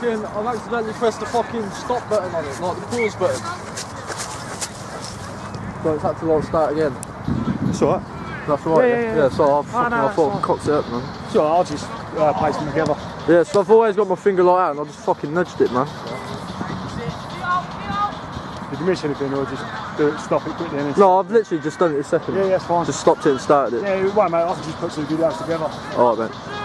fucking, I've accidentally pressed the fucking stop button on it, like the pause button. So it's had to like start again. It's alright. That's right. Yeah, yeah, yeah. so I fucking, no, I that's thought I fine. cocked it up, man. It's alright, I'll just uh, place them together. Yeah, so I've always got my finger like that, and I just fucking nudged it, man. Did you miss anything or just do it, stop it quickly and No, I've literally just done it a second. Yeah, yeah, it's fine. Just stopped it and started it. Yeah, it won't mate, I can just put two videos together. Alright, mate.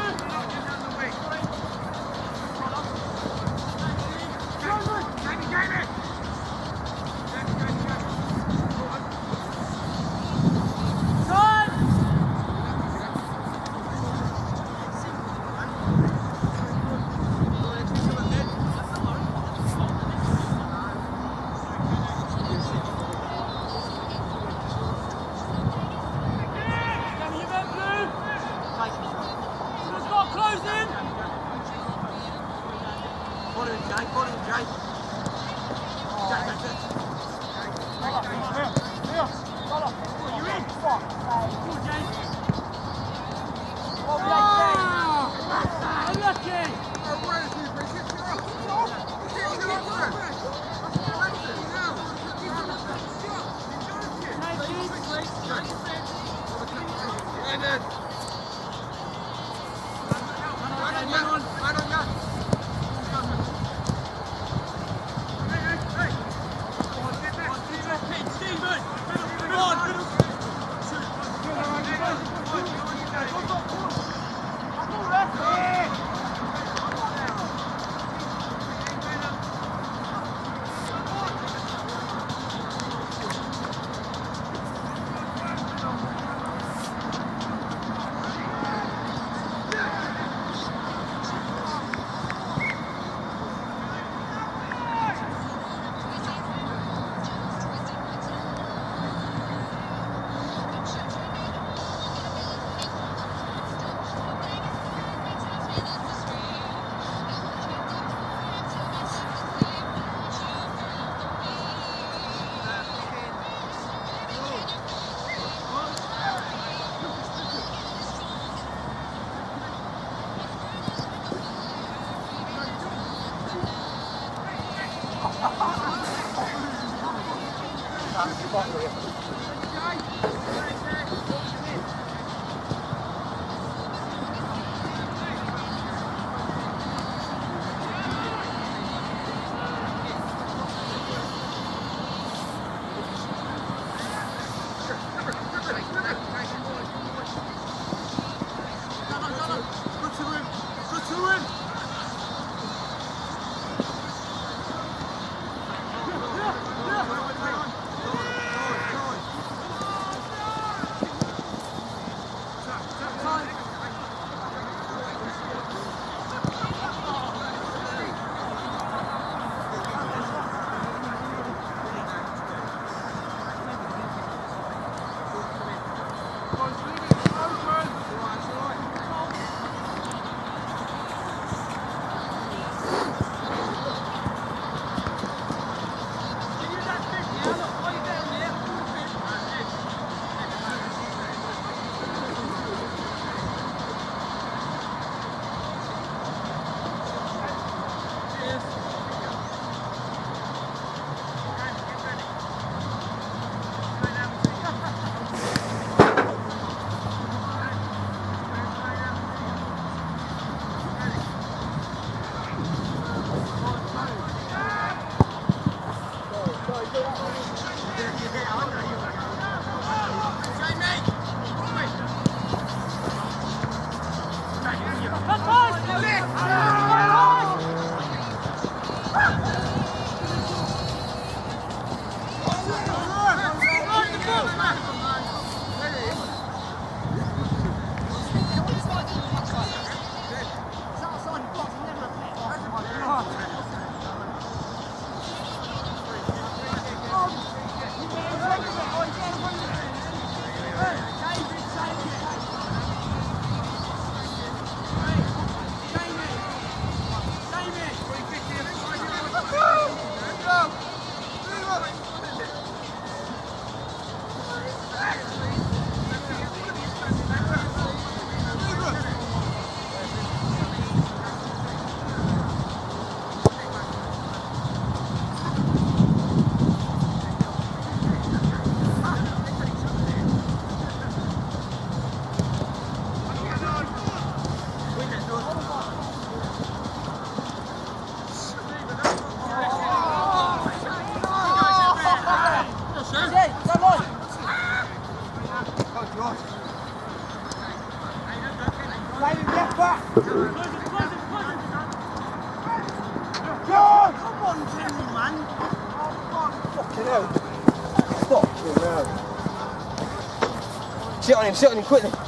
Fucking hell. Fucking hell. Sit on him, sit on him quickly.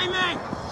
timing!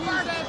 Come on!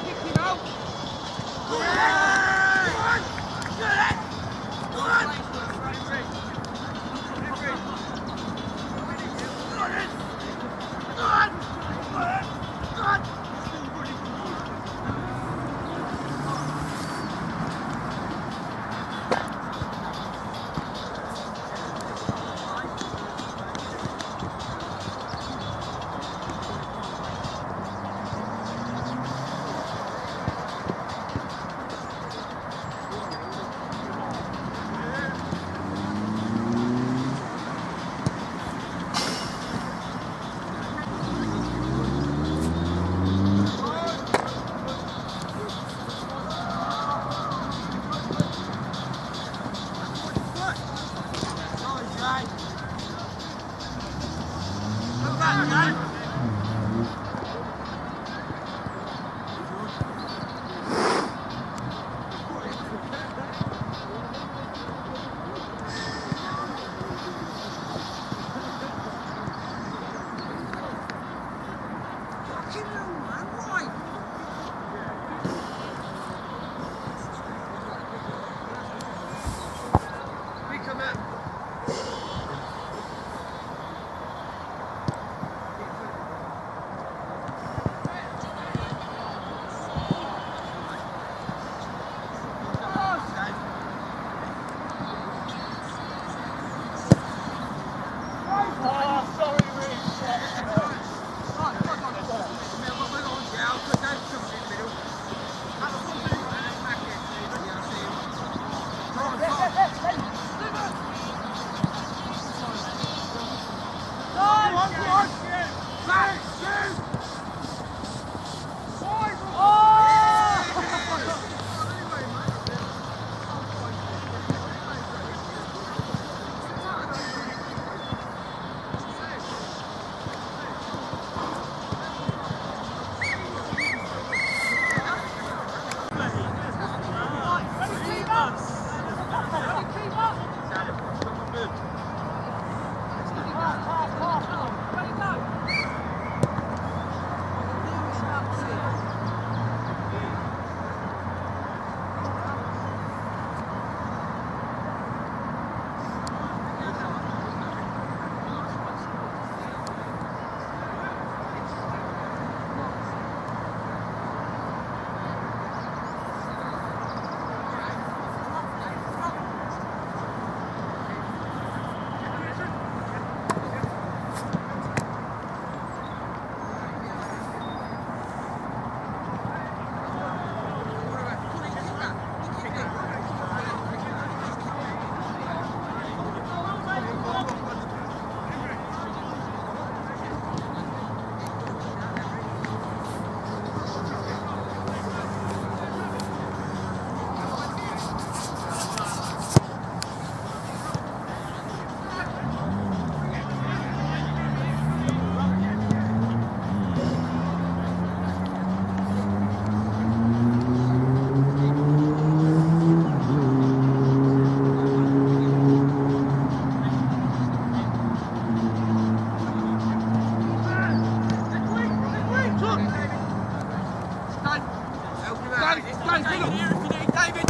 guys, bring him. David.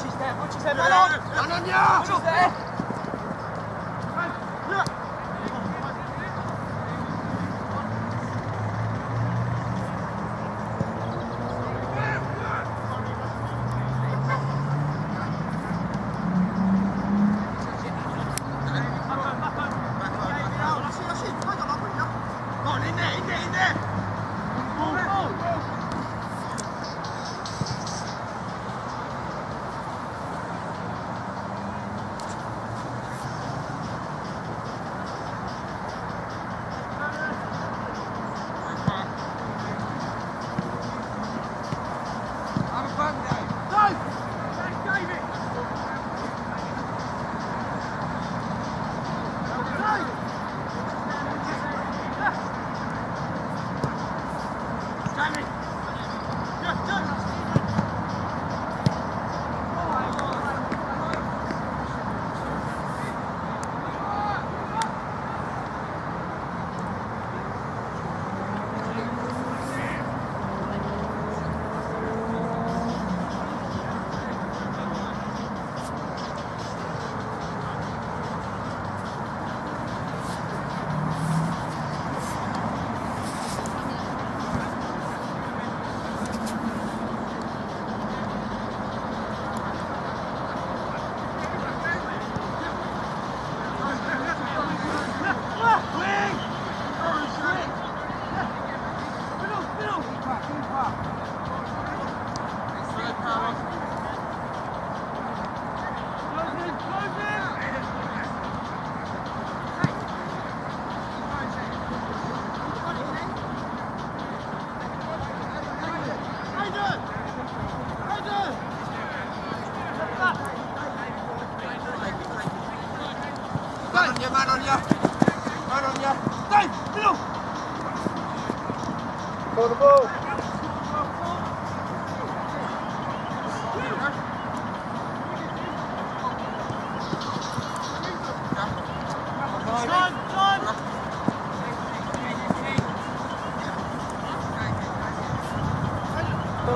She's there, she's there, man on. Man on, yeah. She's there.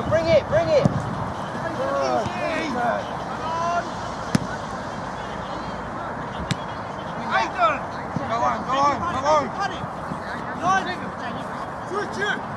Bring it, bring it. Go on, go on, go on. Go on. Switch it.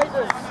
Rises.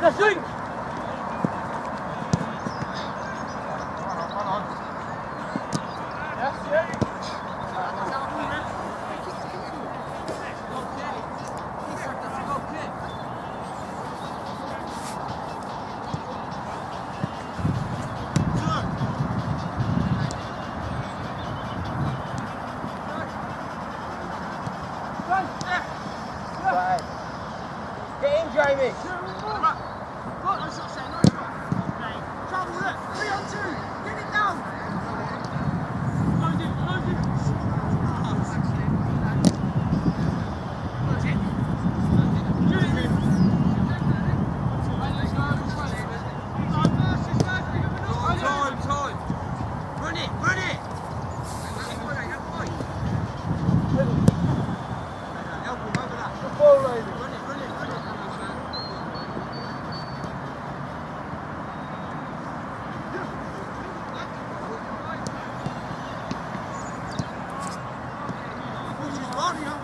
Right. Get Antonio.